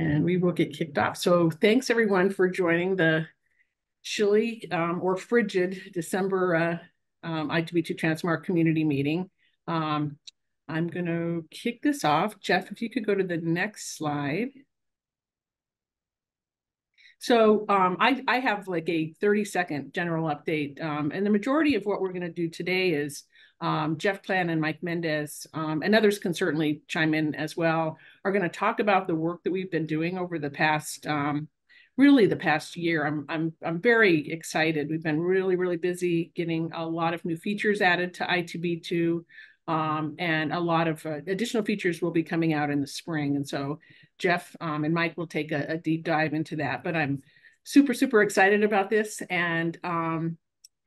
And we will get kicked off. So thanks everyone for joining the chilly um, or frigid December uh, um, I2B2 Transmart community meeting. Um, I'm going to kick this off. Jeff, if you could go to the next slide. So um, I, I have like a 30 second general update. Um, and the majority of what we're going to do today is um, Jeff Klann and Mike Mendis, um, and others can certainly chime in as well, are going to talk about the work that we've been doing over the past, um, really the past year. I'm, I'm, I'm very excited. We've been really, really busy getting a lot of new features added to I2B2. Um, and a lot of uh, additional features will be coming out in the spring. And so Jeff um, and Mike will take a, a, deep dive into that. But I'm super, super excited about this. And um,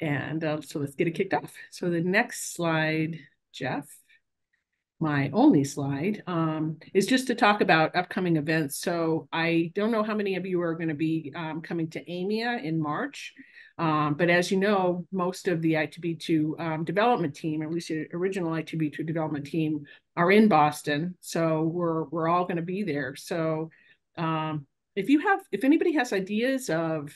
and uh, so let's get it kicked off. So the next slide, Jeff, my only slide, um, is just to talk about upcoming events. So I don't know how many of you are going to be um, coming to AMIA in March. Um, but as you know, most of the I2B2 um, development team, at least the original I2B2 development team, are in Boston. So we're we're all going to be there. So um, if you have, if anybody has ideas of,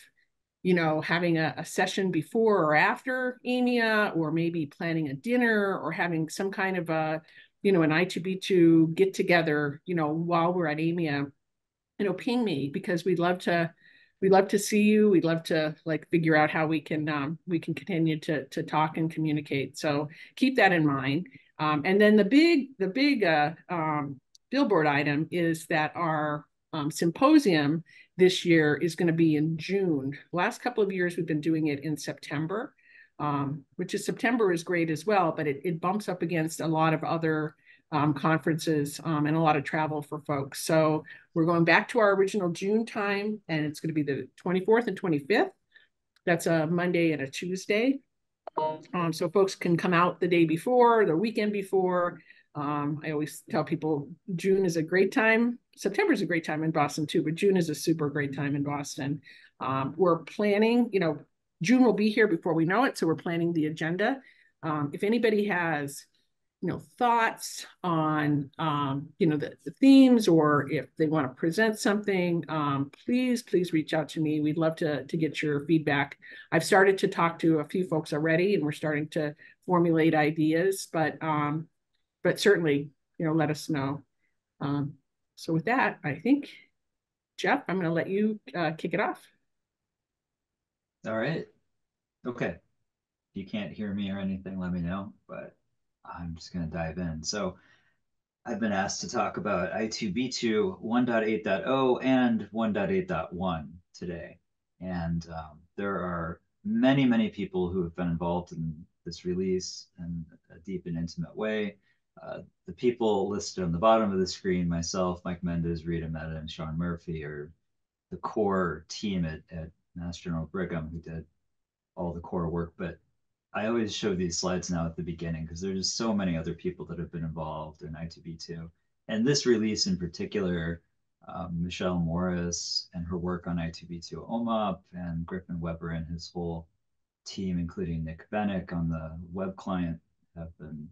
you know, having a, a session before or after AMIA, or maybe planning a dinner, or having some kind of a, you know, an I2B2 get together, you know, while we're at AMIA, you know, ping me because we'd love to we'd love to see you. We'd love to like figure out how we can um, we can continue to to talk and communicate. So keep that in mind. Um, and then the big the big uh, um, billboard item is that our um, symposium this year is going to be in June. Last couple of years we've been doing it in September, um, which is September is great as well, but it, it bumps up against a lot of other um, conferences um, and a lot of travel for folks. So we're going back to our original June time, and it's going to be the 24th and 25th. That's a Monday and a Tuesday. Um, so folks can come out the day before, the weekend before. Um, I always tell people June is a great time. September is a great time in Boston too, but June is a super great time in Boston. Um, we're planning, you know, June will be here before we know it. So we're planning the agenda. Um, if anybody has you know, thoughts on, um, you know, the, the, themes or if they want to present something, um, please, please reach out to me. We'd love to, to get your feedback. I've started to talk to a few folks already and we're starting to formulate ideas, but, um, but certainly, you know, let us know. Um, so with that, I think, Jeff, I'm going to let you uh, kick it off. All right. Okay. If you can't hear me or anything, let me know, but I'm just going to dive in. So I've been asked to talk about I2B2 1.8.0 and 1.8.1 today. And um, there are many, many people who have been involved in this release in a deep and intimate way. Uh, the people listed on the bottom of the screen, myself, Mike Mendis, Rita Mehta, and Shawn Murphy, are the core team at, at Mass General Brigham who did all the core work. But I always show these slides now at the beginning because there's so many other people that have been involved in I2B2. And this release in particular, um, Michelle Morris and her work on I2B2 OMOP and Griffin Weber and his whole team, including Nick Benik on the web client, have been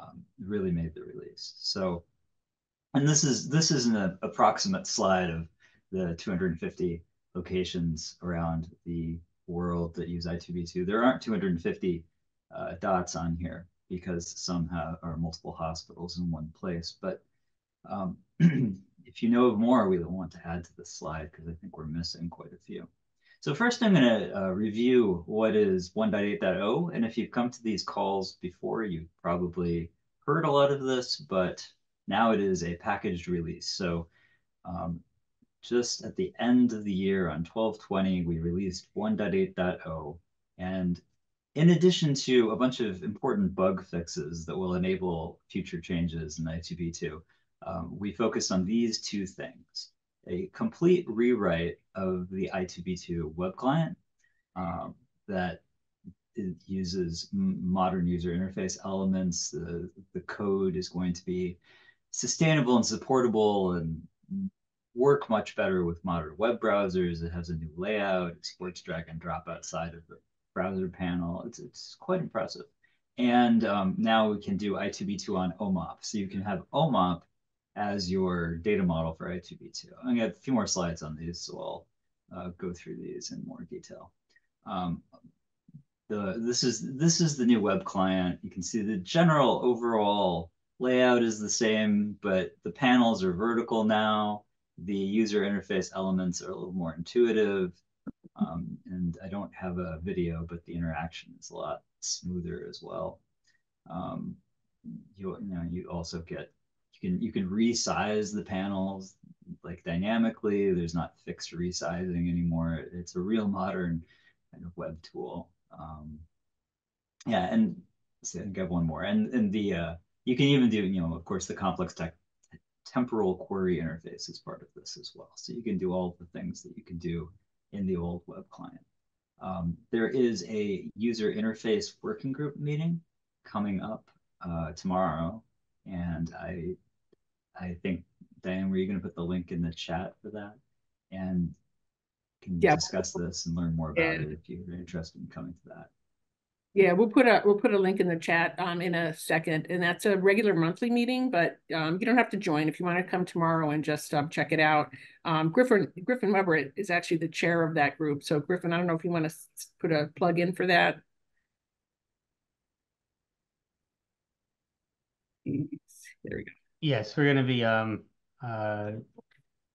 um, really made the release. So, and this is this is an approximate slide of the 250 locations around the world that use I2B2. There aren't 250 uh, dots on here because some have, are multiple hospitals in one place. But um, if you know of more, we want to add to the slide because I think we're missing quite a few. So first I'm going to uh, review what is 1.8.0. And if you've come to these calls before, you've probably heard a lot of this, but now it is a packaged release. So um, just at the end of the year on 1220, we released 1.8.0. And in addition to a bunch of important bug fixes that will enable future changes in I2B2, um, we focus on these two things. A complete rewrite of the I2B2 web client um, that uses modern user interface elements. The, the code is going to be sustainable and supportable and work much better with modern web browsers. It has a new layout. It supports drag and drop outside of the browser panel. It's, it's quite impressive. And um, now we can do I2B2 on OMOP. So you can have OMOP as your data model for I2B2. I'm gonna have a few more slides on these, so I'll uh, go through these in more detail. Um, the this is this is the new web client. You can see the general overall layout is the same, but the panels are vertical now. The user interface elements are a little more intuitive. Um, and I don't have a video, but the interaction is a lot smoother as well. Um, you, you know, you also get you can you can resize the panels like dynamically. There's not fixed resizing anymore. It's a real modern kind of web tool. Um, yeah, and so I think I have one more. And and the uh, you can even do you know of course the complex tech temporal query interface is part of this as well. So you can do all the things that you can do in the old web client. Um, there is a user interface working group meeting coming up uh, tomorrow, and I I think Diane, were you going to put the link in the chat for that? And can yeah. discuss this and learn more about yeah. it if you're interested in coming to that. Yeah, we'll put a we'll put a link in the chat um in a second, and that's a regular monthly meeting, but um you don't have to join if you want to come tomorrow and just um check it out. Um, Griffin Griffin Weber is actually the chair of that group, so Griffin, I don't know if you want to put a plug in for that. There we go. Yes, we're going to be um uh,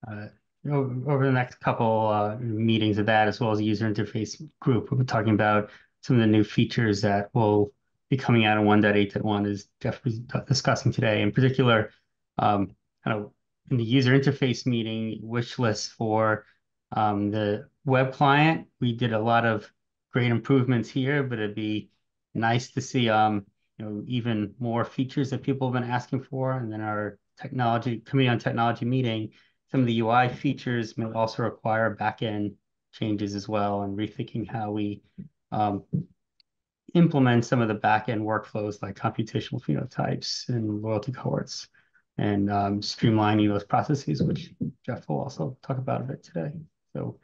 uh over the next couple uh, meetings of that, as well as the user interface group, we'll be talking about some of the new features that will be coming out in 1.8.1 as Jeff was discussing today. In particular, um, kind of in the user interface meeting, wish list for um, the web client. We did a lot of great improvements here, but it'd be nice to see um, you know even more features that people have been asking for. And then our technology committee on technology meeting, some of the UI features may also require backend changes as well, and rethinking how we um, implement some of the backend workflows like computational phenotypes and loyalty cohorts and um, streamlining those processes, which Jeff will also talk about a bit today. So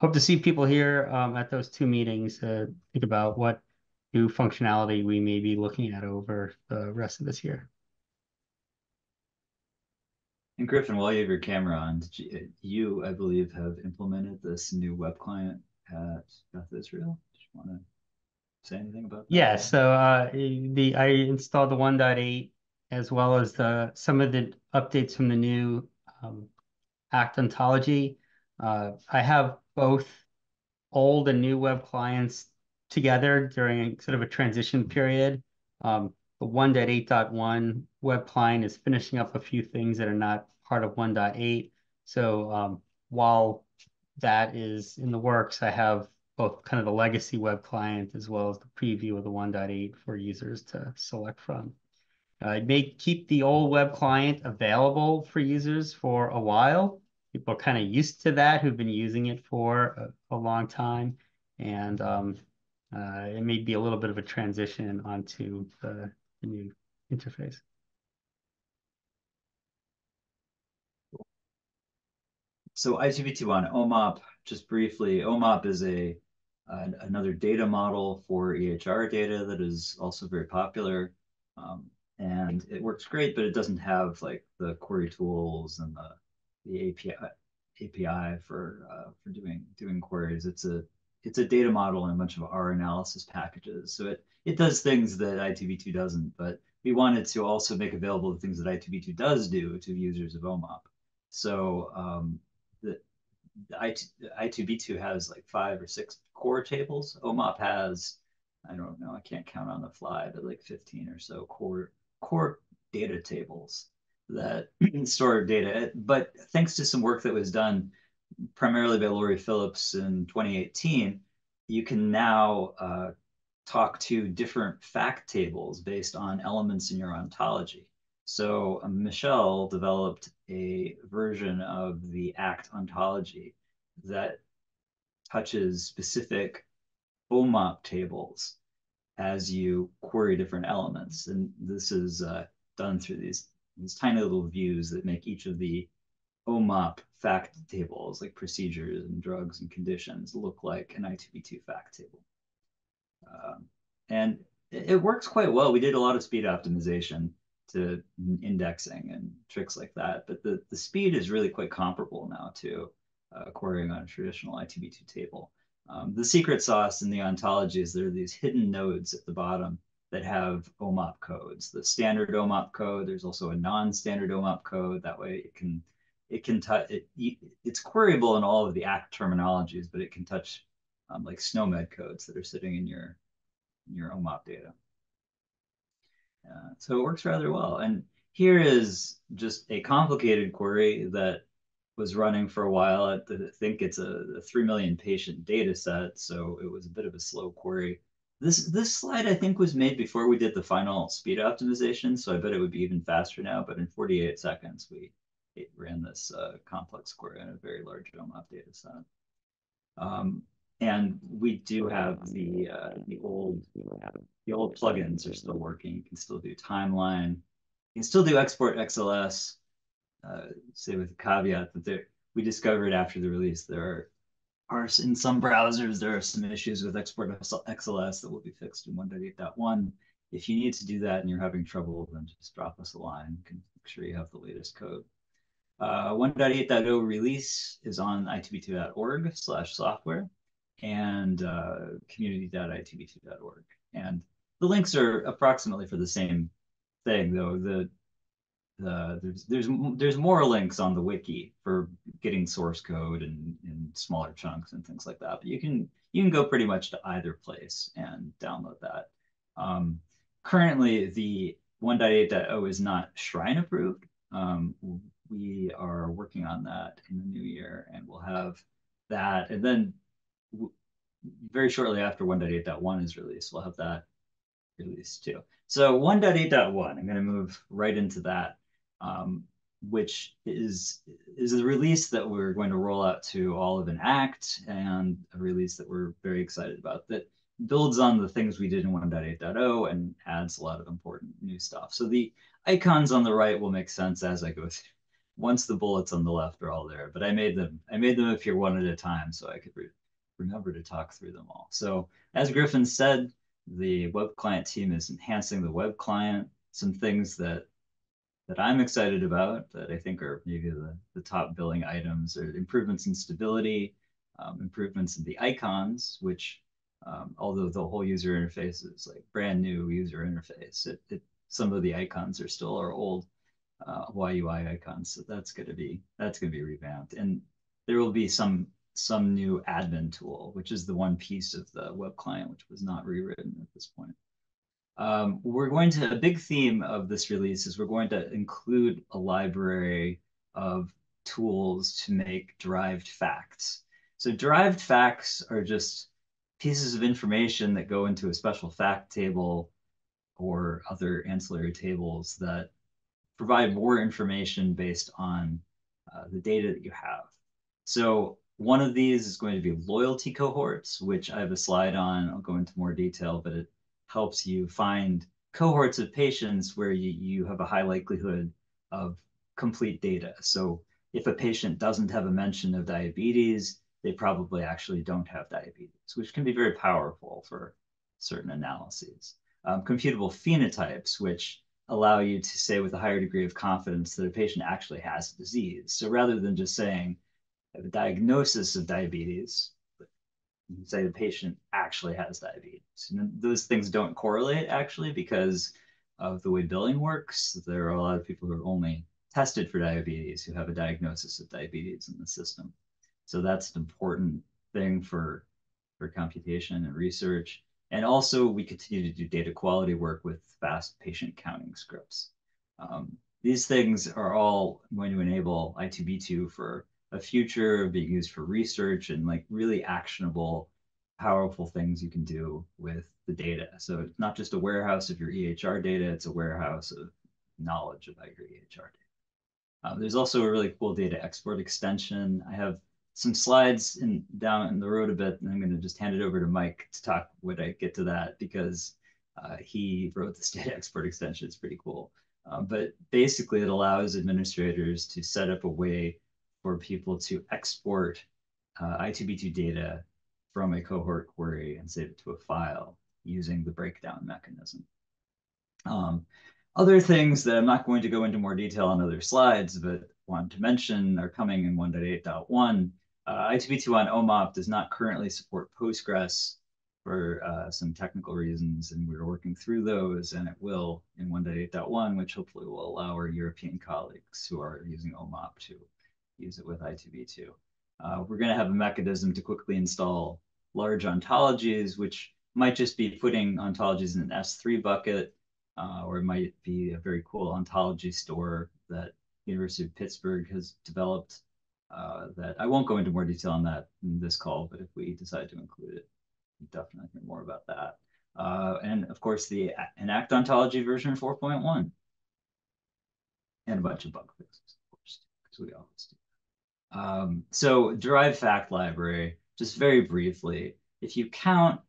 hope to see people here um, at those two meetings to think about what new functionality we may be looking at over the rest of this year. And Griffin, while you have your camera on, you, I believe, have implemented this new web client at Beth Israel Do you want to say anything about that? Yeah, so uh, the I installed the 1.8 as well as the some of the updates from the new um, Act ontology. Uh, I have both old and new web clients together during sort of a transition period. Um, the 1.8.1 web client is finishing up a few things that are not part of 1.8. So um, while that is in the works, I have both kind of the legacy web client as well as the preview of the 1.8 for users to select from. Uh, it may keep the old web client available for users for a while. People are kind of used to that who've been using it for a, a long time. And um, uh, it may be a little bit of a transition onto the, the new interface. So I2B2 OMOP, just briefly, OMOP is a uh, another data model for EHR data that is also very popular. Um, and it works great, but it doesn't have like the query tools and the the API API for uh, for doing doing queries. It's a it's a data model and a bunch of R analysis packages. So it it does things that I2B2 doesn't, but we wanted to also make available the things that I2B2 does do to users of OMOP. So um, the, the I2B2 has like five or six core tables. OMOP has, I don't know, I can't count on the fly, but like 15 or so core core data tables that store data. But thanks to some work that was done primarily by Lori Phillips in 2018, you can now uh, talk to different fact tables based on elements in your ontology. So uh, Michelle developed a version of the ACT ontology that touches specific OMOP tables as you query different elements. And this is uh, done through these, these tiny little views that make each of the OMOP fact tables, like procedures and drugs and conditions, look like an I2B2 fact table. Um, and it, it works quite well. We did a lot of speed optimization to indexing and tricks like that. But the, the speed is really quite comparable now to uh, querying on a traditional I2B2 table. Um, the secret sauce in the ontology is there are these hidden nodes at the bottom that have OMOP codes. The standard OMOP code, there's also a non-standard OMOP code. That way it can, it can touch, it, it's queryable in all of the ACT terminologies, but it can touch um, like SNOMED codes that are sitting in your, in your OMOP data. Uh, so it works rather well. And here is just a complicated query that was running for a while. I think it's a, a 3 million patient data set, so it was a bit of a slow query. This this slide I think was made before we did the final speed optimization, so I bet it would be even faster now. But in 48 seconds, we ran this uh, complex query on a very large OMOP data set. Um, and we do have the uh, the old the old plugins are still working. You can still do timeline. You can still do export XLS. Uh, say with the caveat that there, we discovered after the release there are, are in some browsers there are some issues with export XLS that will be fixed in 1.8.1. If you need to do that and you're having trouble, then just drop us a line. Make sure you have the latest code. Uh, 1.8.0 release is on i2b2.org slash software and uh, community.i2b2.org. And the links are approximately for the same thing, though. The the there's there's there's more links on the wiki for getting source code and in smaller chunks and things like that. But you can you can go pretty much to either place and download that. Um, currently, the 1.8.0 is not Shrine approved. Um, we are working on that in the new year, and we'll have that. And then very shortly after 1.8.1 is released, we'll have that released too. So 1.8.1, I'm going to move right into that, um, which is is a release that we're going to roll out to all of Enact and a release that we're very excited about that builds on the things we did in 1.8.0 and adds a lot of important new stuff. So the icons on the right will make sense as I go through. Once the bullets on the left are all there, but I made them. I made them you're one at a time, so I could remember to talk through them all. So as Griffin said, the web client team is enhancing the web client. Some things that that I'm excited about that I think are maybe the, the top billing items are improvements in stability, um, improvements in the icons, which um, although the whole user interface is like brand new user interface, it, it some of the icons are still are old uh, YUI icons. So that's going to be that's going to be revamped, and there will be some some new admin tool, which is the one piece of the web client which was not rewritten at this point. Um, we're going to, a big theme of this release is we're going to include a library of tools to make derived facts. So derived facts are just pieces of information that go into a special fact table or other ancillary tables that provide more information based on uh, the data that you have. So one of these is going to be loyalty cohorts, which I have a slide on. I'll go into more detail, but it helps you find cohorts of patients where you, you have a high likelihood of complete data. So if a patient doesn't have a mention of diabetes, they probably actually don't have diabetes, which can be very powerful for certain analyses. Um, computable phenotypes, which allow you to say with a higher degree of confidence that a patient actually has a disease. So rather than just saying, a diagnosis of diabetes, say the patient actually has diabetes. And those things don't correlate actually because of the way billing works. There are a lot of people who are only tested for diabetes who have a diagnosis of diabetes in the system. So that's an important thing for, for computation and research. And also we continue to do data quality work with fast patient counting scripts. Um, these things are all going to enable I2B2 for a future being used for research and like really actionable, powerful things you can do with the data. So it's not just a warehouse of your EHR data, it's a warehouse of knowledge about your EHR data. Um, there's also a really cool data export extension. I have some slides in down in the road a bit, and I'm going to just hand it over to Mike to talk when I get to that because uh, he wrote this data export extension. It's pretty cool. Um, but basically, it allows administrators to set up a way for people to export uh, I2B2 data from a cohort query and save it to a file using the breakdown mechanism. Um, other things that I'm not going to go into more detail on other slides, but want to mention are coming in 1.8.1. Uh, I2B2 on OMOP does not currently support Postgres for uh, some technical reasons, and we're working through those, and it will in 1.8.1, which hopefully will allow our European colleagues who are using OMOP to use it with I2B2. Uh, we're going to have a mechanism to quickly install large ontologies, which might just be putting ontologies in an S3 bucket, uh, or it might be a very cool ontology store that University of Pittsburgh has developed uh, that I won't go into more detail on that in this call, but if we decide to include it, definitely hear more about that. Uh, and of course, the Enact ontology version 4.1 and a bunch of bug fixes, of course, because we always do. Um, so derived fact library, just very briefly, if you count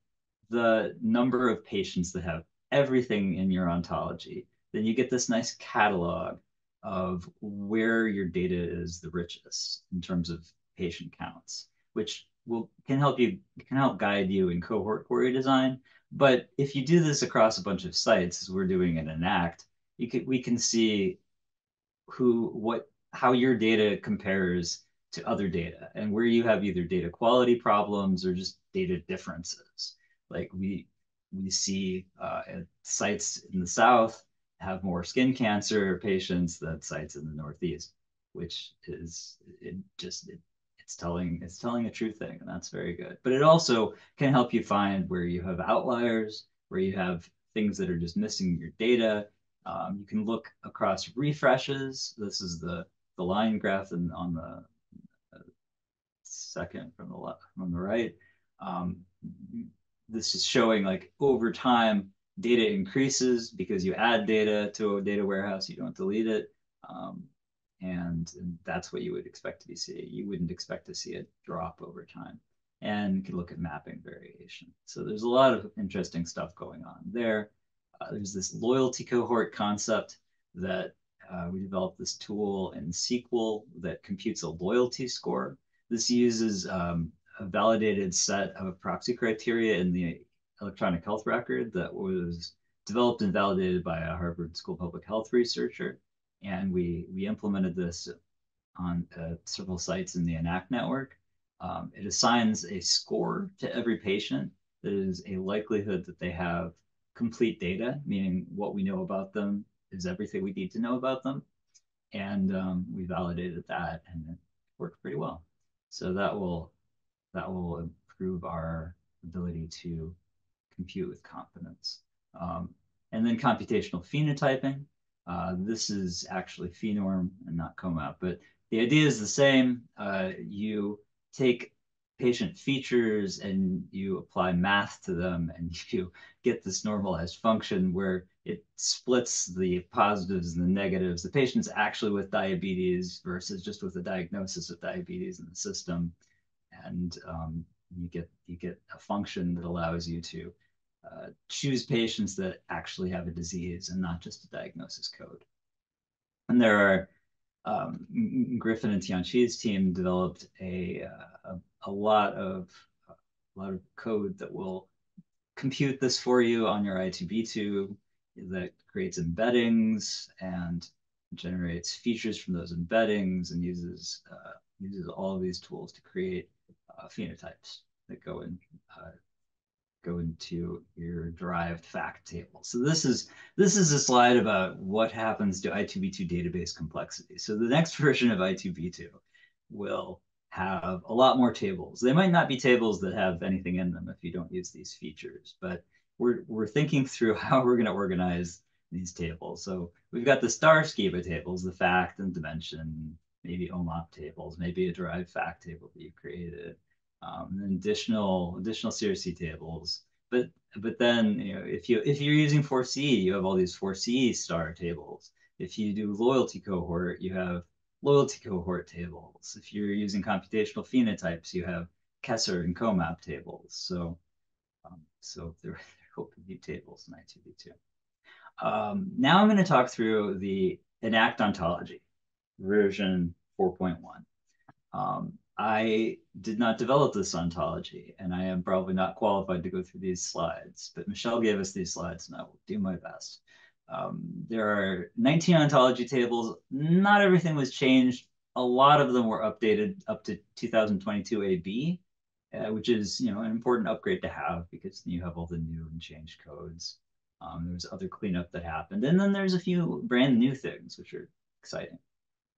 the number of patients that have everything in your ontology, then you get this nice catalog of where your data is the richest in terms of patient counts, which will can help you can help guide you in cohort query design. But if you do this across a bunch of sites, as we're doing in Enact, you could we can see who what how your data compares to other data and where you have either data quality problems or just data differences. Like we we see uh, at sites in the south have more skin cancer patients than sites in the Northeast, which is it just it, it's telling it's telling a true thing, and that's very good. But it also can help you find where you have outliers, where you have things that are just missing your data. Um, you can look across refreshes. This is the the line graph and on the second from the left from the right. Um, this is showing like over time data increases because you add data to a data warehouse, you don't delete it. Um, and, that's what you would expect to be seeing. You wouldn't expect to see it drop over time. And you can look at mapping variation. So there's a lot of interesting stuff going on there. Uh, there's this loyalty cohort concept that uh, we developed this tool in SQL that computes a loyalty score. This uses um, a validated set of proxy criteria in the electronic health record that was developed and validated by a Harvard School Public Health researcher. And we, we implemented this on uh, several sites in the ENACT network. Um, it assigns a score to every patient that is a likelihood that they have complete data, meaning what we know about them is everything we need to know about them. And um, we validated that and it worked pretty well. So that will that will improve our ability to compute with confidence. Um, and then computational phenotyping. Uh, this is actually phenorm and not COMAP, but the idea is the same. Uh, you take patient features and you apply math to them and you get this normalized function where it splits the positives and the negatives. The patient's actually with diabetes versus just with a diagnosis of diabetes in the system. And um, you get you get a function that allows you to uh, choose patients that actually have a disease and not just a diagnosis code. And there are, um, Griffin and Tianxi's team developed a, uh, a, a, lot of a lot of code that will compute this for you on your I2B2 that creates embeddings and generates features from those embeddings and uses uh, uses all of these tools to create uh, phenotypes that go in uh, go into your derived fact table. So this is this is a slide about what happens to I2B2 database complexity. So the next version of I2B2 will have a lot more tables. They might not be tables that have anything in them if you don't use these features, but we're, we're thinking through how we're going to organize these tables. So we've got the star schema tables, the fact and dimension, maybe OMOP tables, maybe a derived fact table that you created um, additional additional CRC tables. But but then you know if you if you're using 4C, you have all these 4C star tables. If you do loyalty cohort, you have loyalty cohort tables. If you're using computational phenotypes, you have KESER and COMAP tables. So um, so there, there will be tables in I2B2. Um, now I'm going to talk through the Enact ontology version 4.1. Um, I did not develop this ontology, and I am probably not qualified to go through these slides, but Michelle gave us these slides, and I will do my best. Um, there are 19 ontology tables. Not everything was changed. A lot of them were updated up to 2022 AB, uh, which is you know an important upgrade to have because you have all the new and changed codes. Um, there was other cleanup that happened, and then there's a few brand new things which are exciting.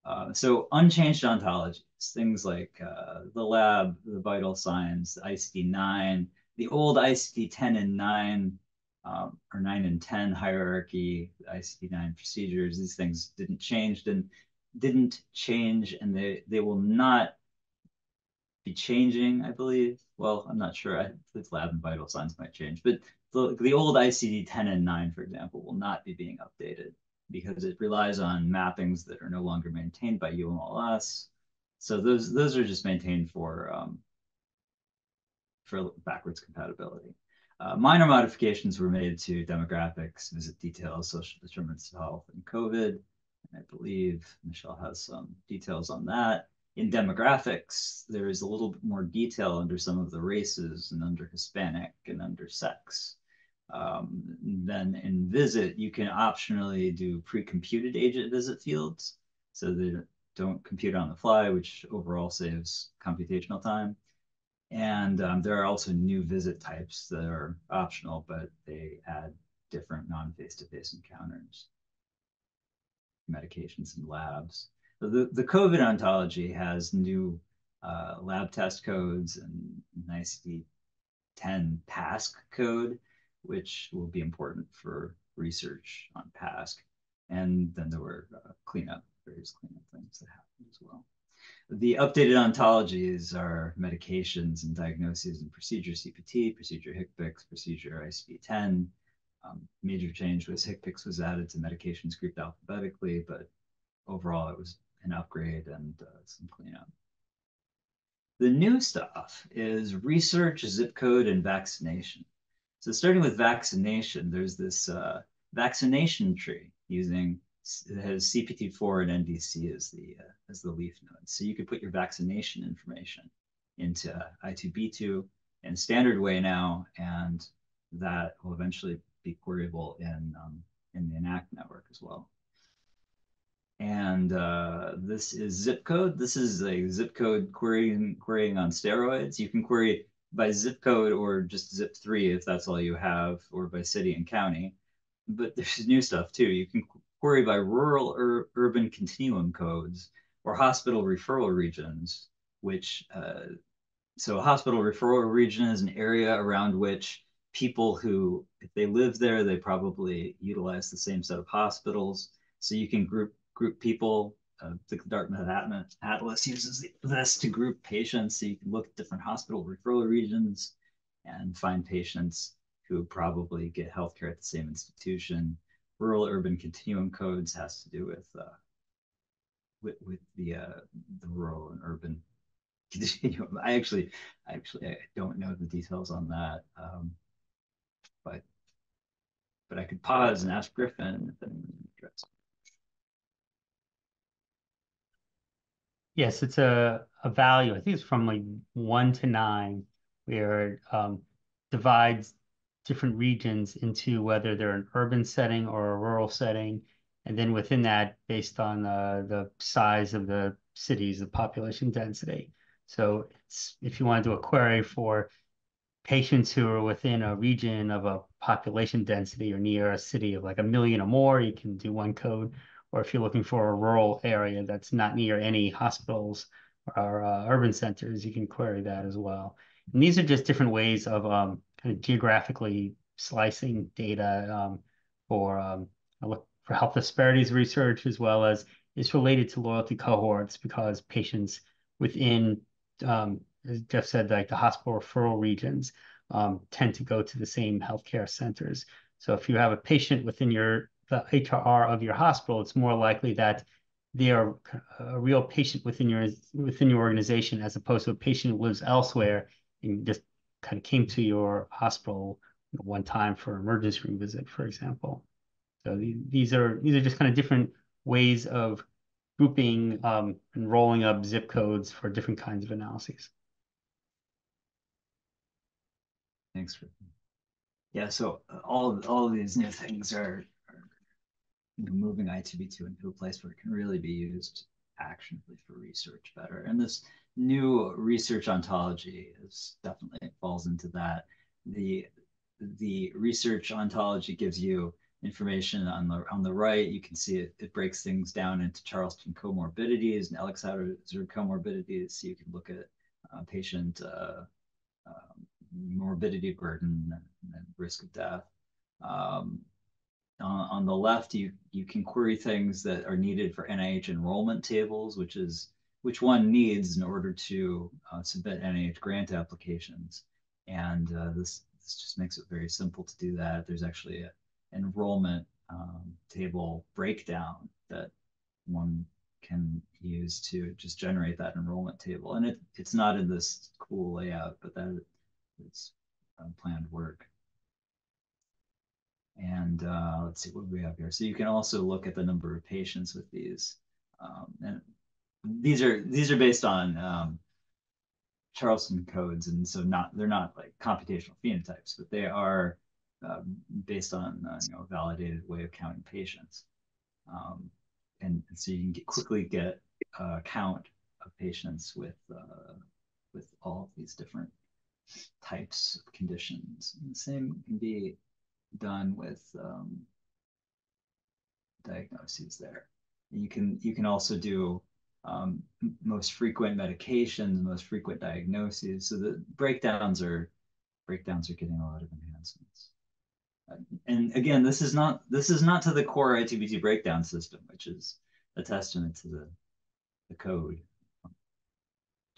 Uh, so unchanged ontologies, things like uh, the lab, the vital signs, the ICD-9, the old ICD-10 and 9 um, or 9 and 10 hierarchy, ICD-9 procedures, these things didn't change, didn't, didn't change, and they, they will not be changing, I believe. Well, I'm not sure. I think lab and vital signs might change, but the, the old ICD 10 and 9, for example, will not be being updated because it relies on mappings that are no longer maintained by UMLS. So those those are just maintained for um, for backwards compatibility. Uh, minor modifications were made to demographics, visit details, social determinants of health, and COVID. And I believe Michelle has some details on that. In demographics, there is a little bit more detail under some of the races and under Hispanic and under sex. Um, then in visit, you can optionally do pre-computed agent visit fields. So they don't compute on the fly, which overall saves computational time. And um, there are also new visit types that are optional, but they add different non-face-to-face encounters, medications and labs. The, the COVID ontology has new uh, lab test codes and ICD-10 PASC code which will be important for research on PASC. And then there were uh, cleanup, various cleanup things that happened as well. The updated ontologies are medications and diagnoses and procedure CPT, procedure HCPCS, procedure ICD-10. Um, major change was HCPCS was added to medications grouped alphabetically, but overall it was an upgrade and uh, some cleanup. The new stuff is research, zip code, and vaccination. So starting with vaccination, there's this uh, vaccination tree using it has CPT4 and NDC as the uh, as the leaf nodes. So you could put your vaccination information into I2B2 in standard way now, and that will eventually be queryable in um, in the Enact network as well. And uh, this is zip code. This is a zip code querying querying on steroids. You can query by zip code or just zip three if that's all you have, or by city and county. But there's new stuff too. You can query by rural or urban continuum codes or hospital referral regions, which uh, so a hospital referral region is an area around which people who, if they live there, they probably utilize the same set of hospitals. So you can group group people uh, the Dartmouth Atlas uses this to group patients so you can look at different hospital referral regions and find patients who probably get healthcare at the same institution. Rural urban continuum codes has to do with uh, with, with the uh, the rural and urban continuum. I actually I actually I don't know the details on that, um, but but I could pause and ask Griffin if anyone interested. Yes, it's a, a value. I think it's from like one to nine, where it um, divides different regions into whether they're an urban setting or a rural setting. And then within that, based on uh, the size of the cities, the population density. So if you want to do a query for patients who are within a region of a population density or near a city of like a million or more, you can do one code or if you're looking for a rural area that's not near any hospitals or uh, urban centers, you can query that as well. And these are just different ways of um, kind of geographically slicing data um, for um, for health disparities research as well as it's related to loyalty cohorts because patients within, um, as Jeff said, like the hospital referral regions um, tend to go to the same healthcare centers. So if you have a patient within your the HRR of your hospital, it's more likely that they are a real patient within your within your organization as opposed to a patient who lives elsewhere and just kind of came to your hospital one time for an emergency room visit, for example. So these are these are just kind of different ways of grouping um, and rolling up zip codes for different kinds of analyses. Thanks. For, yeah, so all all of these new things are you know, moving I2B2 into a place where it can really be used actionably for research better. And this new research ontology is definitely falls into that. The the research ontology gives you information on the on the right. You can see it, it breaks things down into Charlson comorbidities and Elixhauser comorbidities. So you can look at uh, patient uh, uh, morbidity burden and, and, risk of death. Um, on, the left, you you can query things that are needed for NIH enrollment tables, which is which one needs in order to uh, submit NIH grant applications. And uh, this this just makes it very simple to do that. There's actually an enrollment um, table breakdown that one can use to just generate that enrollment table. And it, it's not in this cool layout, but that it's um, planned work. And uh, let's see what we have here. So you can also look at the number of patients with these. Um, and these are these are based on um, Charlson codes, and so not they're not like computational phenotypes, but they are uh, based on uh, you know a validated way of counting patients. Um, and, and, so you can get, quickly get a count of patients with uh, with all of these different types of conditions. And the same can be done with um, diagnoses there. You can you can also do um, most frequent medications, most frequent diagnoses. So the breakdowns are breakdowns are getting a lot of enhancements. Uh, and again, this is not this is not to the core I2B2 breakdown system, which is a testament to the the code.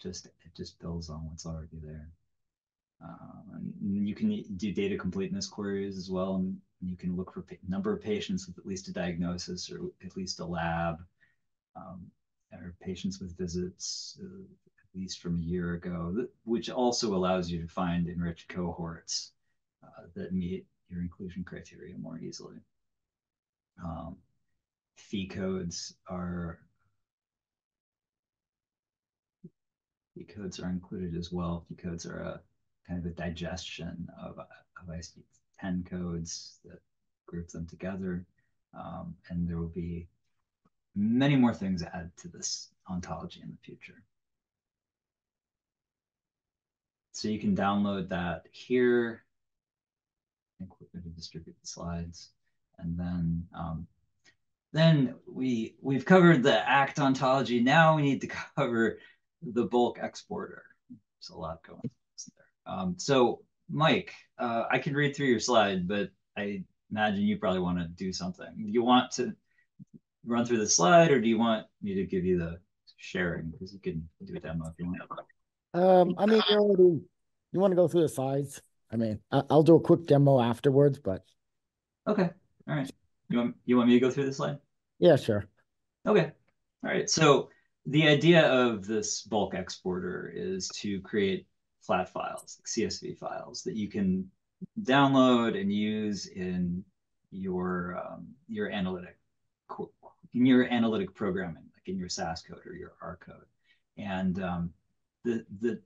Just it just builds on what's already there. Um, you can do data completeness queries as well, and you can look for number of patients with at least a diagnosis or at least a lab. Um, or patients with visits uh, at least from a year ago, which also allows you to find enriched cohorts uh, that meet your inclusion criteria more easily. Um, Phe codes are Phe codes are included as well. Phe codes are a kind of a digestion of, of ICD-10 codes that group them together. Um, and there will be many more things added to this ontology in the future. So you can download that here. I think we're going to distribute the slides. And then um, then we we've covered the ACT ontology. Now we need to cover the bulk exporter. There's a lot going on. Um, so Mike, uh, I can read through your slide, but I imagine you probably want to do something. You want to run through the slide, or do you want me to give you the sharing? Because you can do a demo if you want. Um, I mean, you already you want to go through the slides. I mean, I, will do a quick demo afterwards, but okay, all right. You want you want me to go through the slide? Yeah, sure. Okay, all right. So the idea of this bulk exporter is to create flat files, like CSV files that you can download and use in your um, your analytic in your analytic programming, like in your SAS code or your R code. And um, the the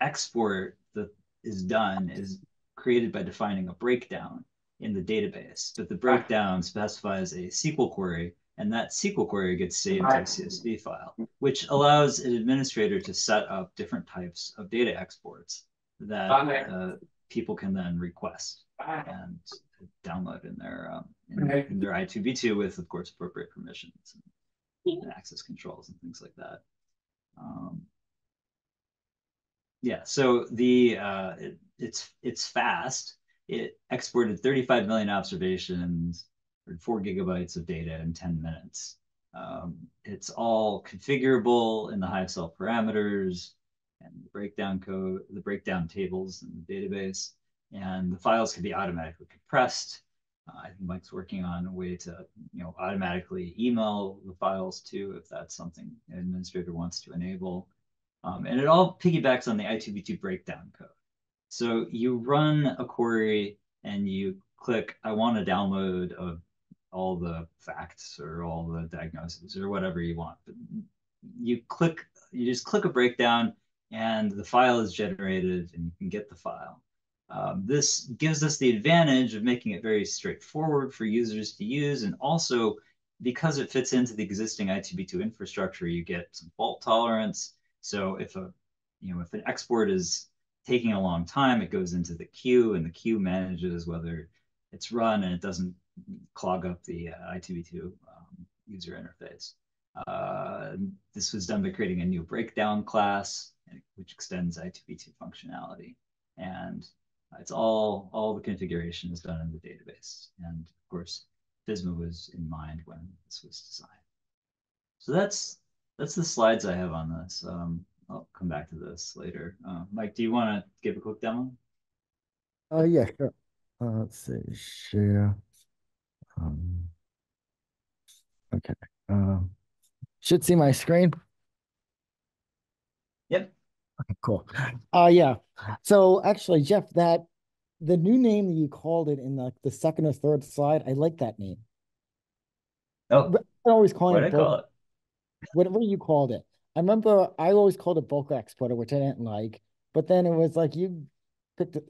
export that is done is created by defining a breakdown in the database. But the breakdown specifies a SQL query, and that SQL query gets saved to a CSV file, which allows an administrator to set up different types of data exports that uh, people can then request. And download in their um, in, in, their I2B2 with, of course, appropriate permissions and, and access controls and things like that. Um, yeah, so the uh, it, it's it's fast. It exported 35 million observations four gigabytes of data in 10 minutes. Um, it's all configurable in the Hive cell parameters and the breakdown code, the breakdown tables in the database and the files can be automatically compressed. Uh, I think Mike's working on a way to, you know, automatically email the files too, if that's something an administrator wants to enable. Um, and it all piggybacks on the I2B2 breakdown code. So you run a query and you click, I want to download of all the facts or all the diagnoses or whatever you want. But you click, you just click a breakdown and the file is generated and you can get the file. Um, this gives us the advantage of making it very straightforward for users to use. And also because it fits into the existing I2B2 infrastructure, you get some fault tolerance. So if a, you know, if an export is taking a long time, it goes into the queue and the queue manages whether it's run and it doesn't clog up the uh, I2B2 um, user interface. Uh, this was done by creating a new breakdown class, which extends I2B2 functionality. And it's all, all the configuration is done in the database. And of course, FSMA was in mind when this was designed. So that's that's the slides I have on this. Um, I'll come back to this later. Uh, Mike, do you want to give a quick demo? Uh, yeah, sure. Uh, let's see, share. Um, okay. Um, should see my screen. Yep. Cool. Uh, yeah. So actually, Jeff, that the new name that you called it in the, the second or third slide, I like that name. Oh, I always call it, did I call it? whatever you called it. I remember I always called it bulk exporter, which I didn't like. But then it was like you picked it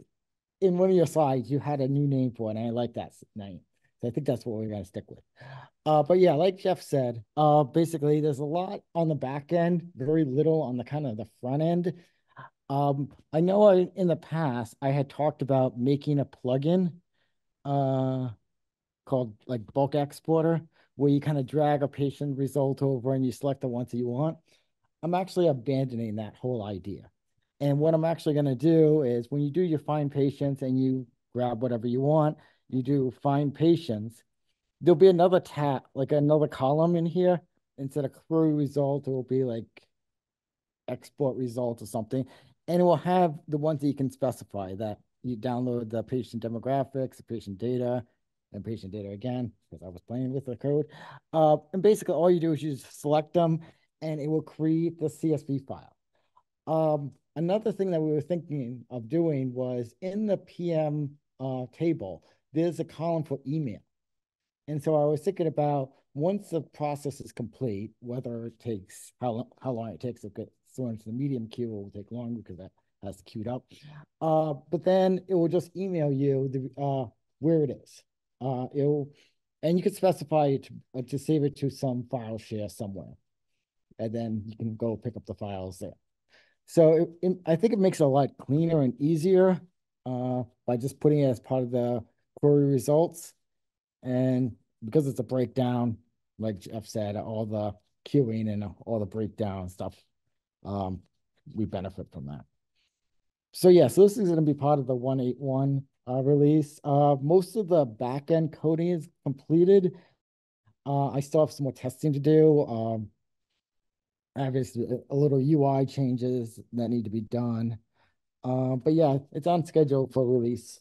in one of your slides, you had a new name for it, and I like that name. So I think that's what we're gonna stick with. Uh, but yeah, like Jeff said, uh, basically there's a lot on the back end, very little on the kind of the front end. Um, I know I, in the past I had talked about making a plugin, uh, called like bulk exporter, where you kind of drag a patient result over and you select the ones that you want. I'm actually abandoning that whole idea. And what I'm actually going to do is when you do your find patients and you grab whatever you want, you do find patients, there'll be another tab, like another column in here. Instead of query result, it will be like export result or something. And it will have the ones that you can specify that you download the patient demographics, the patient data, and patient data again, because I was playing with the code. Uh, and basically all you do is you just select them and it will create the CSV file. Um, another thing that we were thinking of doing was in the PM uh, table, there's a column for email. And so I was thinking about once the process is complete, whether it takes how, long, how long it takes to get thrown into the medium queue, it will take longer because that has queued up. Uh, but then it will just email you the uh, where it is. Uh, it'll, and you can specify it to, uh, to save it to some file share somewhere. And then you can go pick up the files there. So it, it, I think it makes it a lot cleaner and easier uh, by just putting it as part of the query results. And because it's a breakdown, like Jeff said, all the queuing and all the breakdown stuff, um, we benefit from that. So yeah, so this is going to be part of the 181 uh, release. Uh, most of the backend coding is completed. Uh, I still have some more testing to do. Um, obviously, a little UI changes that need to be done. Uh, but yeah, it's on schedule for release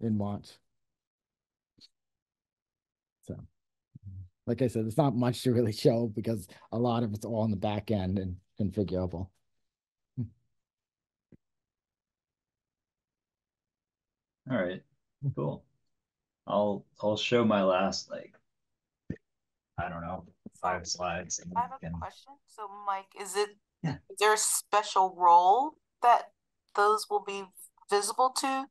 in March. So, like I said, it's not much to really show because a lot of it's all on the back end and configurable. Hmm. All right, cool. I'll I'll show my last like I don't know five slides. I have a can... question. So, Mike, is it yeah. is there a special role that those will be visible to,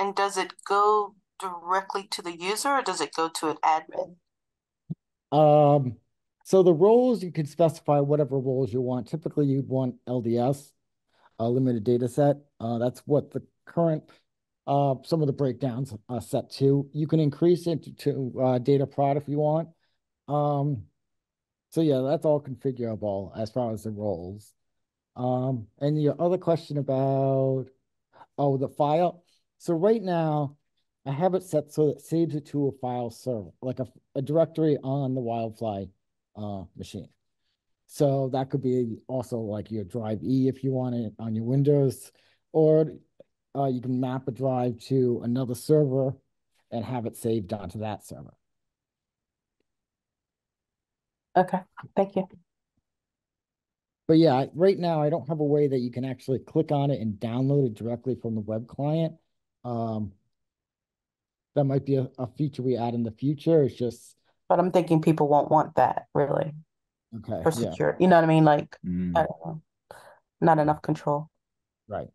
and does it go directly to the user, or does it go to an admin? Um. So the roles you can specify whatever roles you want. Typically, you'd want LDS, a limited data set. Uh, that's what the current uh, some of the breakdowns are set to. You can increase it to, to uh, data prod if you want. Um, so yeah, that's all configurable as far as the roles. Um, and your other question about, oh, the file. So right now, I have it set so it saves it to a file server, like a, a directory on the Wildfly uh, machine. So that could be also like your drive E if you want it on your Windows, or uh, you can map a drive to another server and have it saved onto that server. Okay, thank you. But yeah, right now I don't have a way that you can actually click on it and download it directly from the web client. Um, that might be a, a feature we add in the future. It's just but I'm thinking people won't want that really okay for yeah. You know what I mean? Like mm. I don't know, not enough control. Right.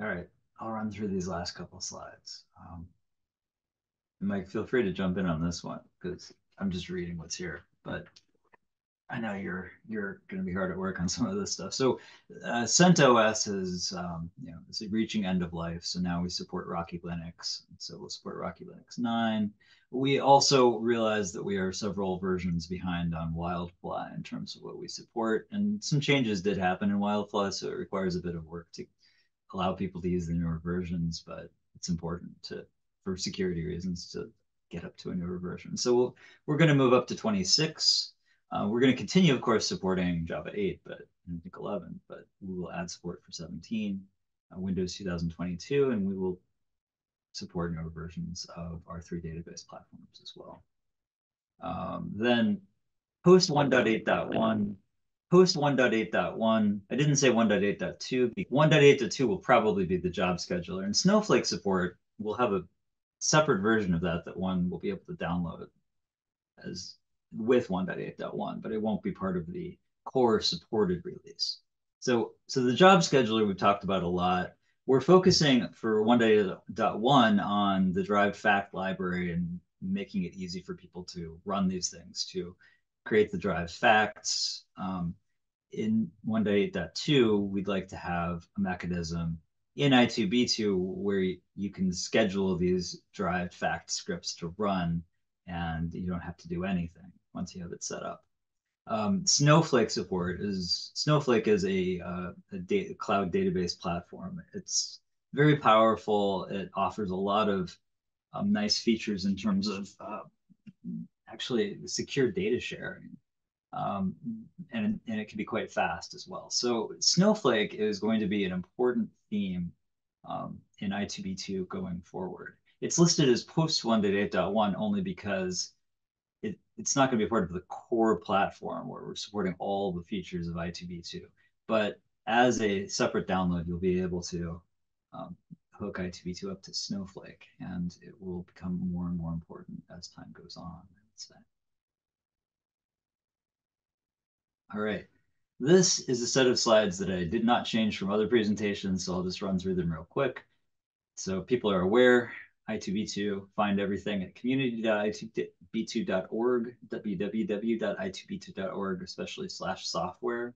All right, I'll run through these last couple slides. Um, Mike, feel free to jump in on this one because I'm just reading what's here, but I know you're you're going to be hard at work on some of this stuff. So, uh, CentOS is um, you know is reaching end of life. So now we support Rocky Linux. So we'll support Rocky Linux nine. We also realize that we are several versions behind on Wildfly in terms of what we support, and some changes did happen in Wildfly, so it requires a bit of work to allow people to use the newer versions. But it's important to for security reasons to get up to a newer version. So we'll, we're going to move up to 26. Uh, we're going to continue, of course, supporting Java 8, but I think 11, but we will add support for 17, uh, Windows 2022, and we will support newer versions of our three database platforms as well. Um, then post 1.8.1, post 1.8.1, I didn't say 1.8.2. 1.8.2 will probably be the job scheduler, and Snowflake support will have a separate version of that that one will be able to download as with 1.8.1, but it won't be part of the core supported release. So, so the job scheduler we've talked about a lot. We're focusing for 1.8.1 on the derived fact library and making it easy for people to run these things to create the derived facts. Um, in 1.8.2, we'd like to have a mechanism in I2B2 where you can schedule these derived fact scripts to run and you don't have to do anything once you have it set up. Um, Snowflake support is Snowflake is a, uh, a data, cloud database platform. It's very powerful. It offers a lot of um, nice features in terms of uh, actually secure data sharing. Um, and, and it can be quite fast as well. So Snowflake is going to be an important theme um, in I2B2 going forward. It's listed as post 1.8.1 only because it, it's not going to be part of the core platform where we're supporting all the features of I2B2. But as a separate download, you'll be able to um, hook I2B2 up to Snowflake, and it will become more and more important as time goes on. All right. This is a set of slides that I did not change from other presentations, so I'll just run through them real quick. So people are aware, I2B2, find everything at community.i2b2.org, www.i2b2.org, especially slash software,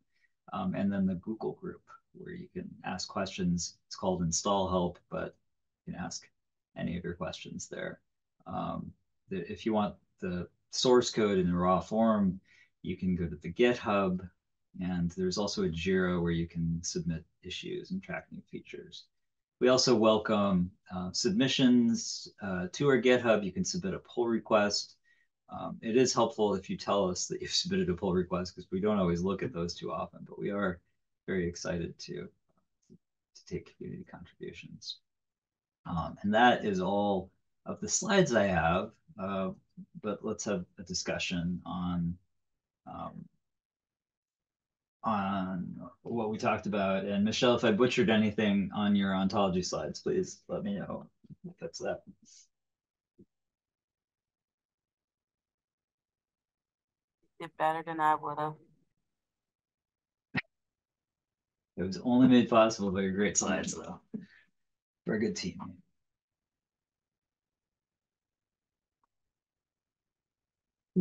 um, and then the Google group where you can ask questions. It's called install help, but you can ask any of your questions there. Um, the, if you want the source code in a raw form, you can go to the GitHub, and there's also a Jira where you can submit issues and track new features. We also welcome uh, submissions uh, to our GitHub. You can submit a pull request. Um, it is helpful if you tell us that you've submitted a pull request because we don't always look at those too often, but we are very excited to, to take community contributions. Um, and that is all of the slides I have, uh, but let's have a discussion on um, on what we talked about. And Michelle, if I butchered anything on your ontology slides, please let me know. Fix that. Did better than I would have. It was only made possible by your great slides, though. For a good team.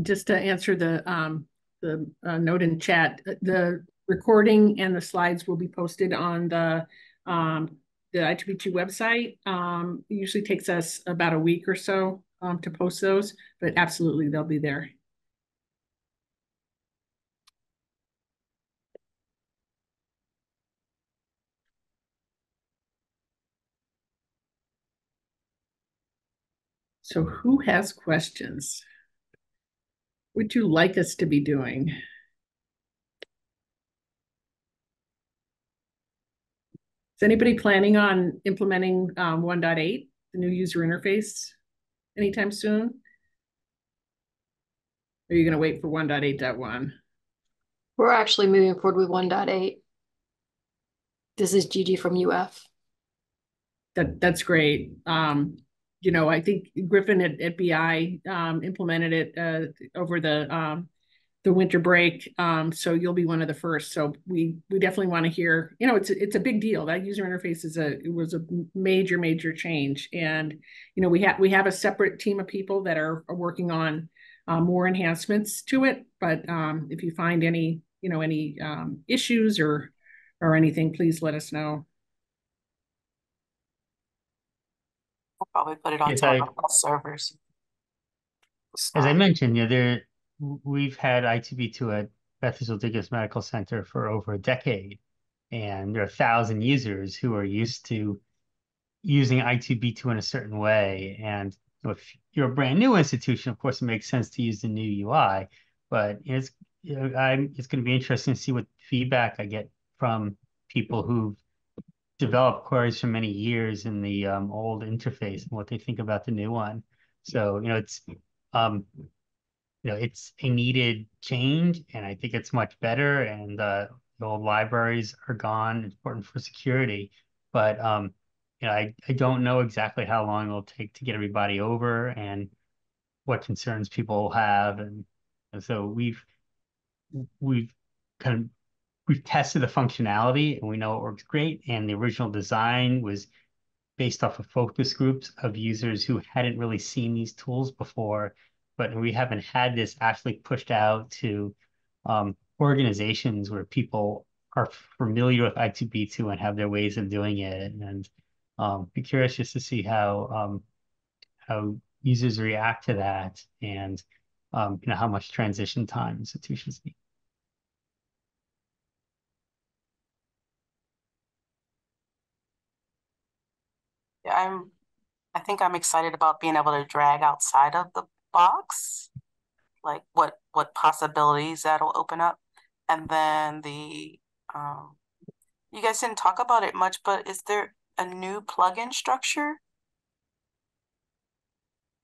Just to answer the um, the uh, note in chat, uh, the recording and the slides will be posted on the um, the I2B2 website. Um, usually takes us about a week or so um, to post those, but absolutely they'll be there. So who has questions? Would you like us to be doing? Is anybody planning on implementing um, 1.8, the new user interface, anytime soon? Or are you going to wait for 1.8.1? We're actually moving forward with 1.8. This is Gigi from UF. That that's great. Um, you know, I think Griffin at, at BI um, implemented it uh, over the um, the winter break. Um, so you'll be one of the first. So we we definitely want to hear. You know, it's it's a big deal. That user interface is a it was a major major change, and you know we have we have a separate team of people that are, are working on uh, more enhancements to it. But um, if you find any you know any um, issues or or anything, please let us know. We'll probably put it on top I- of our servers. As I mentioned, you know, there we've had I2B2 at Beth Israel Deaconess Medical Center for over a decade, and there are a thousand users who are used to using I2B2 in a certain way. And if you're a brand new institution, of course, it makes sense to use the new UI. But it's you know, I'm, it's going to be interesting to see what feedback I get from people who've developed queries for many years in the um, old interface and what they think about the new one. So, you know, it's um, you know, it's a needed change, and I think it's much better. And uh, the old libraries are gone. It's important for security, but um, you know, I, I don't know exactly how long it'll take to get everybody over and what concerns people have, and, and so we've we've kind of we've tested the functionality, and we know it works great. And the original design was based off of focus groups of users who hadn't really seen these tools before, but we haven't had this actually pushed out to um, organizations where people are familiar with I2B2 and have their ways of doing it. And um, be curious just to see how um, how users react to that and um, you know how much transition time institutions need. I'm, I think I'm excited about being able to drag outside of the box. Like what, what possibilities that'll open up. And then the, um, you guys didn't talk about it much, but is there a new plugin structure?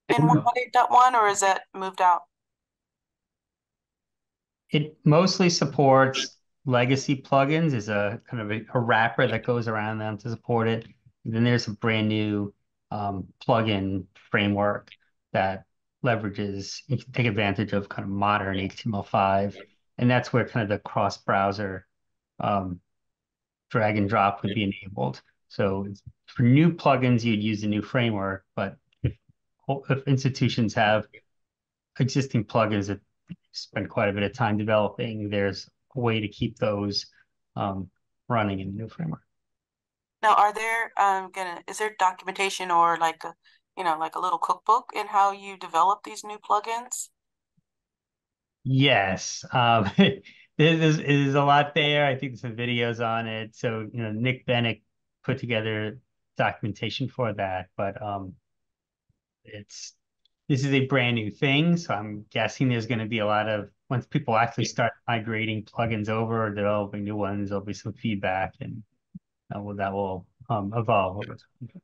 In one point eight dot one, or is that moved out? It mostly supports legacy plugins is a kind of a, a wrapper that goes around them to support it. Then there's a brand new um, plugin framework that leverages, you can take advantage of kind of modern HTML5. And that's where kind of the cross browser um, drag and drop would be enabled. So for new plugins, you'd use the new framework, but if, if institutions have existing plugins that spend quite a bit of time developing, there's a way to keep those um, running in the new framework. Now, are there um gonna, is there documentation or like a, you know, like a little cookbook in how you develop these new plugins? Yes, um, there's, there's a lot there. I think there's some videos on it. So, you know, Nick Benik put together documentation for that, but um, it's this is a brand new thing. So I'm guessing there's going to be a lot of once people actually start migrating plugins over or developing new ones, there'll be some feedback and that will that will um, evolve over time.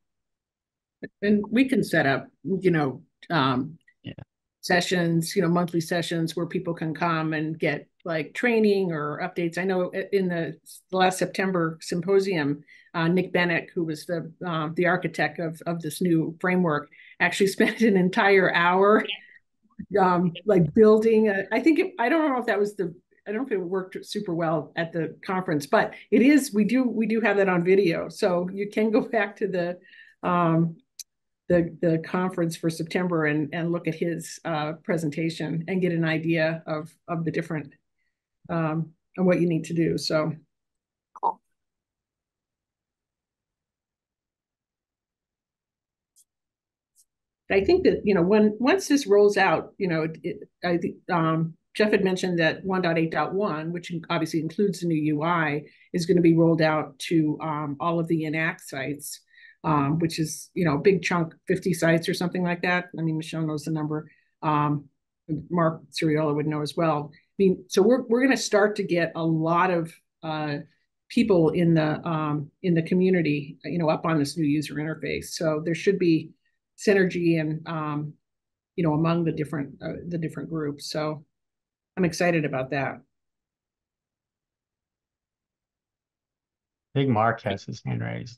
And we can set up, you know, um, Yeah. sessions, you know, monthly sessions where people can come and get like training or updates. I know in the the last September symposium, uh, Nick Benik, who was the um, the architect of of this new framework, actually spent an entire hour um, like building. A, I think it, I don't know if that was the I don't know if it worked super well at the conference, but it is. We do we do have that on video, so you can go back to the um, the the conference for September and and look at his uh, presentation and get an idea of of the different um, and what you need to do. So. I think that you know when once this rolls out, you know, it, it, I um, Jeff had mentioned that 1.8.1, which obviously includes the new UI, is going to be rolled out to um, all of the ENACT sites, um, which is you know a big chunk, 50 sites or something like that. I mean, Michelle knows the number. Um, Mark Ciriola would know as well. I mean, so we're we're going to start to get a lot of uh, people in the um, in the community, you know, up on this new user interface. So there should be synergy and um, you know among the different uh, the different groups. So I'm excited about that. I think Mark has his hand raised.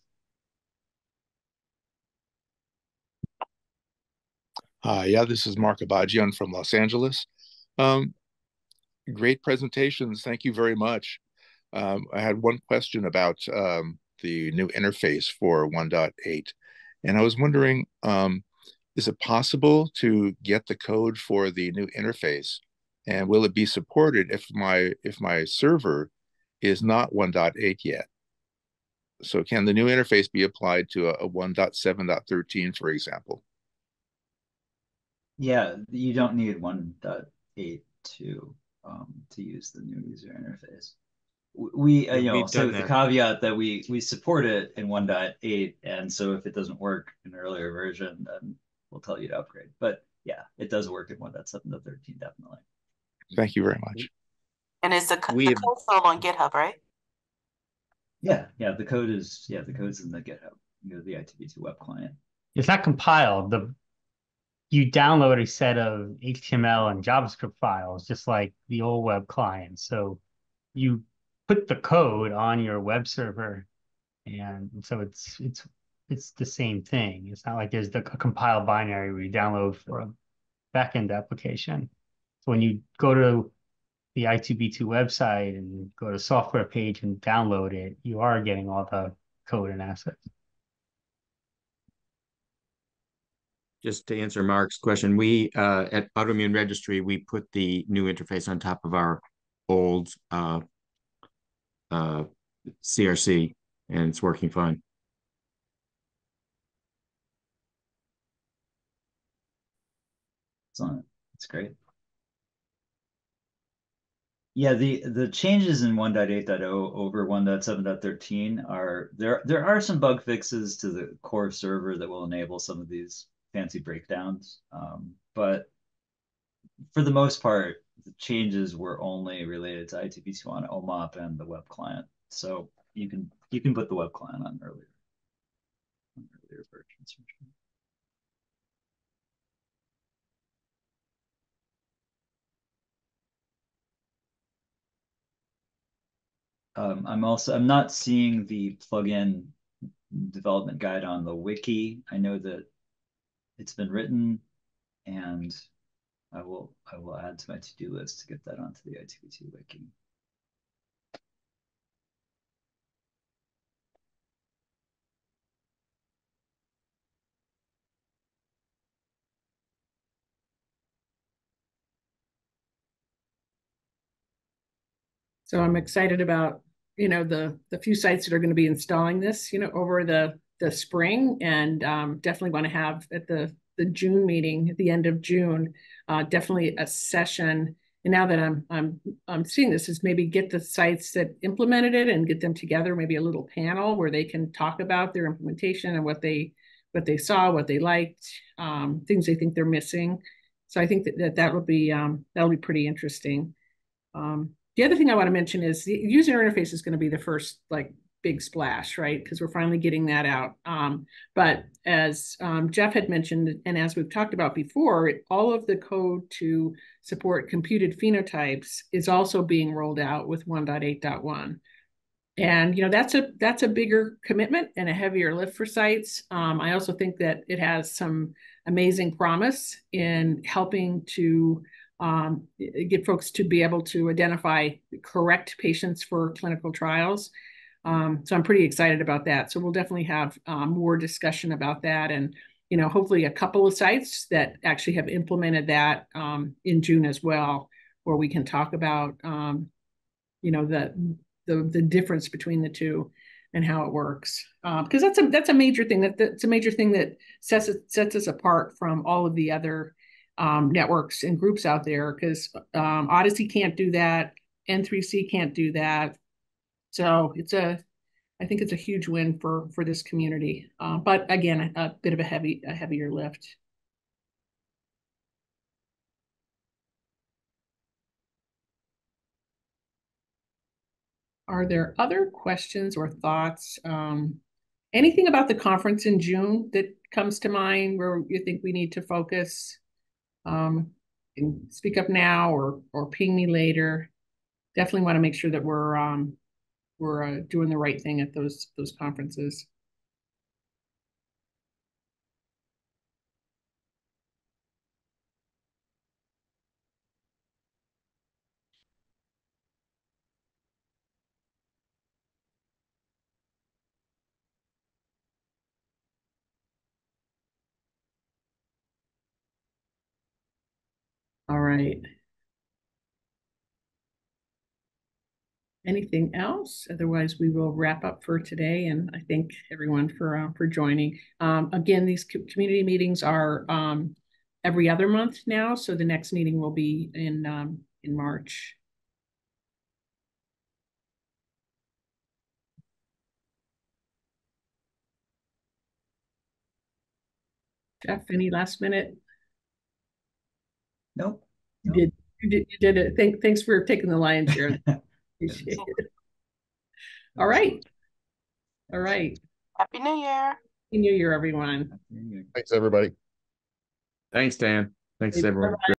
Hi, yeah, this is Mark Abajian from Los Angeles. Um, great presentations. Thank you very much. Um, I had one question about um, the new interface for 1.8, and I was wondering, um, is it possible to get the code for the new interface, and will it be supported if my if my server is not 1.8 yet? So can the new interface be applied to a, a 1.7.13, for example? Yeah, you don't need 1.8 to um, to use the new user interface. We, uh, you know, so with the caveat that we we support it in 1.8, and so if it doesn't work in an earlier version, then we'll tell you to upgrade. But yeah, it does work in 1.7.13, definitely. Thank you very much. And is the, the code still on GitHub, right? Yeah, yeah, the code is yeah, the code's in the GitHub, you know, the I2B2 web client. It's not compiled. The you download a set of HTML and JavaScript files, just like the old web client. So you put the code on your web server, and so it's it's it's the same thing. It's not like there's the compiled binary where you download for a backend application. So when you go to the I2B2 website and go to software page and download it, you are getting all the code and assets. Just to answer Mark's question, we uh, at Autoimmune Registry, we put the new interface on top of our old uh, uh, CRC, and it's working fine. Excellent. That's great. Yeah, the the changes in 1.8.0 over 1.7.13 are there there are some bug fixes to the core server that will enable some of these fancy breakdowns. Um, but for the most part, the changes were only related to I2B2 on OMOP and the web client. So you can you can put the web client on earlier, on earlier versions. Um, I'm also I'm not seeing the plugin development guide on the wiki. I know that it's been written, and I will I will add to my to-do list to get that onto the I2B2 wiki. So I'm excited about you know the the few sites that are going to be installing this you know over the the spring. And um, definitely want to have at the the June meeting at the end of June uh, definitely a session. And now that I'm I'm I'm seeing this is maybe get the sites that implemented it and get them together maybe a little panel where they can talk about their implementation and what they what they saw what they liked um, things they think they're missing. So I think that that, that will be um, that'll be pretty interesting. Um, the other thing I want to mention is the user interface is going to be the first like big splash, right? Because we're finally getting that out. Um, but as um, Jeff had mentioned, and as we've talked about before, all of the code to support computed phenotypes is also being rolled out with 1.8.1. And you know that's a that's a bigger commitment and a heavier lift for sites. Um, I also think that it has some amazing promise in helping to um, get folks to be able to identify correct patients for clinical trials. Um, so I'm pretty excited about that. So we'll definitely have um, more discussion about that, and you know, hopefully a couple of sites that actually have implemented that um, in June as well, where we can talk about um, you know the the the difference between the two and how it works because um, that's a that's a major thing that that's a major thing that sets sets us apart from all of the other um, networks and groups out there because um, OHDSI can't do that. N3C can't do that. So it's a, I think it's a huge win for for this community. Uh, but again, a, a bit of a heavy, a heavier lift. Are there other questions or thoughts? Um, anything about the conference in June that comes to mind where you think we need to focus? Um, and speak up now or or ping me later. Definitely want to make sure that we're um, we're uh, doing the right thing at those those conferences. right. Anything else? Otherwise, we will wrap up for today and I thank everyone for, uh, for joining. Um, again, these co- community meetings are, um, every other month now, so the next meeting will be in, um, in March. Jeff, any last minute? Nope. You did, you did, you did it. Thank, thanks for taking the lion's share. Appreciate it. All right. All right. Happy New Year. Happy New Year, everyone. Thanks, everybody. Thanks, Dan. Thanks, Hey, everyone. bye-bye.